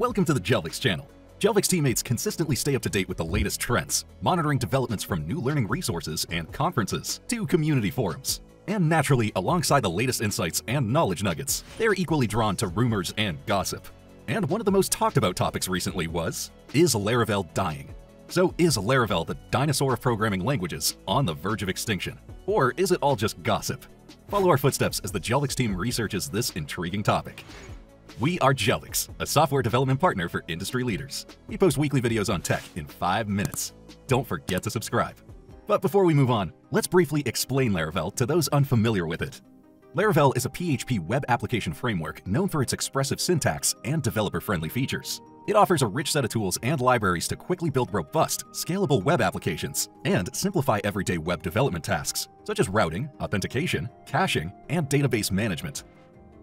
Welcome to the Jelvix channel. Jelvix teammates consistently stay up to date with the latest trends, monitoring developments from new learning resources and conferences to community forums. And naturally, alongside the latest insights and knowledge nuggets, they're equally drawn to rumors and gossip. And one of the most talked about topics recently was, is Laravel dying? So is Laravel the dinosaur of programming languages on the verge of extinction? Or is it all just gossip? Follow our footsteps as the Jelvix team researches this intriguing topic. We are Jelvix, a software development partner for industry leaders. We post weekly videos on tech in five minutes. Don't forget to subscribe. But before we move on, let's briefly explain Laravel to those unfamiliar with it. Laravel is a PHP web application framework known for its expressive syntax and developer-friendly features. It offers a rich set of tools and libraries to quickly build robust, scalable web applications and simplify everyday web development tasks, such as routing, authentication, caching, and database management.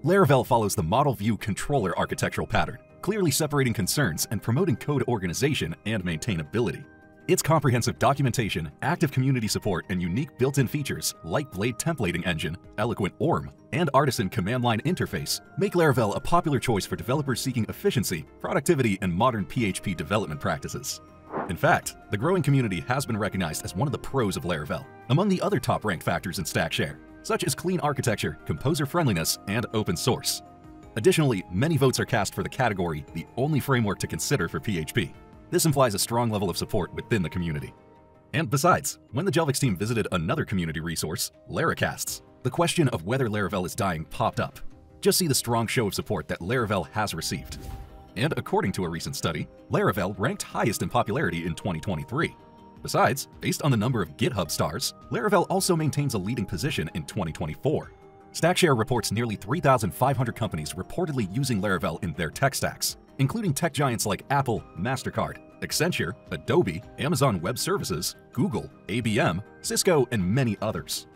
Laravel follows the Model View Controller architectural pattern, clearly separating concerns and promoting code organization and maintainability. Its comprehensive documentation, active community support, and unique built-in features like Blade templating engine, Eloquent ORM, and Artisan command line interface make Laravel a popular choice for developers seeking efficiency, productivity, and modern PHP development practices. In fact, the growing community has been recognized as one of the pros of Laravel, among the other top-ranked factors in StackShare, such as clean architecture, composer friendliness, and open source. Additionally, many votes are cast for the category the only framework to consider for PHP. This implies a strong level of support within the community. And besides, when the Jelvix team visited another community resource, Laracasts, the question of whether Laravel is dying popped up. Just see the strong show of support that Laravel has received. And according to a recent study, Laravel ranked highest in popularity in 2023. Besides, based on the number of GitHub stars, Laravel also maintains a leading position in 2024. StackShare reports nearly 3,500 companies reportedly using Laravel in their tech stacks, including tech giants like Apple, MasterCard, Accenture, Adobe, Amazon Web Services, Google, IBM, Cisco, and many others.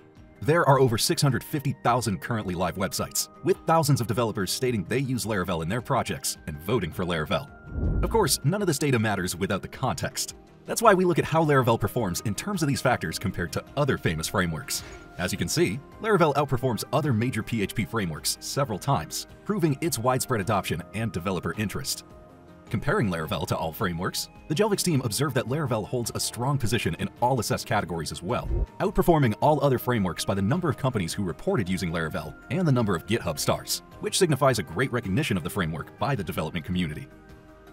There are over 650,000 currently live websites, with thousands of developers stating they use Laravel in their projects and voting for Laravel. Of course, none of this data matters without the context. That's why we look at how Laravel performs in terms of these factors compared to other famous frameworks. As you can see, Laravel outperforms other major PHP frameworks several times, proving its widespread adoption and developer interest. Comparing Laravel to all frameworks, the Jelvix team observed that Laravel holds a strong position in all assessed categories as well, outperforming all other frameworks by the number of companies who reported using Laravel and the number of GitHub stars, which signifies a great recognition of the framework by the development community.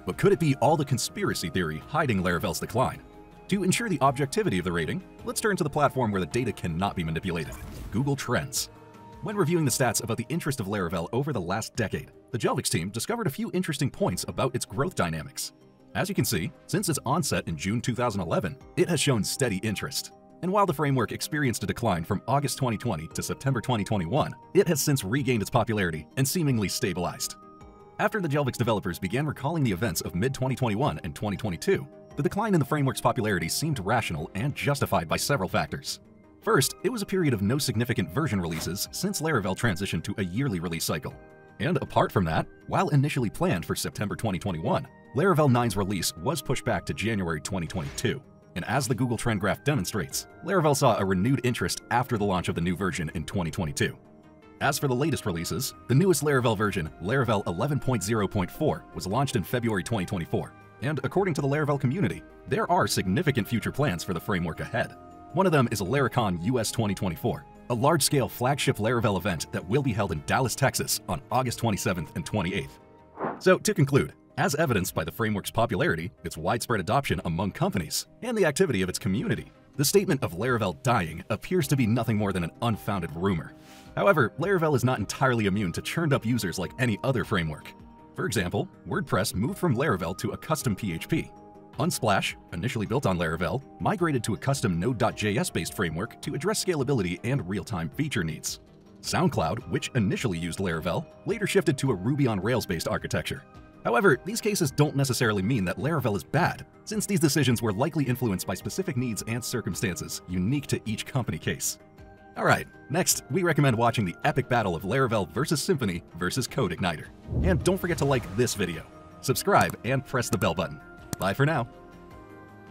But could it be all the conspiracy theory hiding Laravel's decline? To ensure the objectivity of the rating, let's turn to the platform where the data cannot be manipulated, Google Trends. When reviewing the stats about the interest of Laravel over the last decade, the Jelvix team discovered a few interesting points about its growth dynamics. As you can see, since its onset in June 2011, it has shown steady interest. And while the framework experienced a decline from August 2020 to September 2021, it has since regained its popularity and seemingly stabilized. After the Jelvix developers began recalling the events of mid-2021 and 2022, the decline in the framework's popularity seemed rational and justified by several factors. First, it was a period of no significant version releases since Laravel transitioned to a yearly release cycle. And apart from that, while initially planned for September 2021, Laravel 9's release was pushed back to January 2022. And as the Google Trend Graph demonstrates, Laravel saw a renewed interest after the launch of the new version in 2022. As for the latest releases, the newest Laravel version, Laravel 11.0.4, was launched in February 2024, and according to the Laravel community, there are significant future plans for the framework ahead. One of them is Laracon US 2024, a large-scale flagship Laravel event that will be held in Dallas, Texas on August 27th and 28th. So to conclude, as evidenced by the framework's popularity, its widespread adoption among companies, and the activity of its community, the statement of Laravel dying appears to be nothing more than an unfounded rumor. However, Laravel is not entirely immune to churned up users like any other framework. For example, WordPress moved from Laravel to a custom PHP. Unsplash, initially built on Laravel, migrated to a custom Node.js-based framework to address scalability and real-time feature needs. SoundCloud, which initially used Laravel, later shifted to a Ruby on Rails-based architecture. However, these cases don't necessarily mean that Laravel is bad, since these decisions were likely influenced by specific needs and circumstances unique to each company case. Alright, next, we recommend watching the epic battle of Laravel versus Symfony versus CodeIgniter. And don't forget to like this video, subscribe, and press the bell button. Bye for now.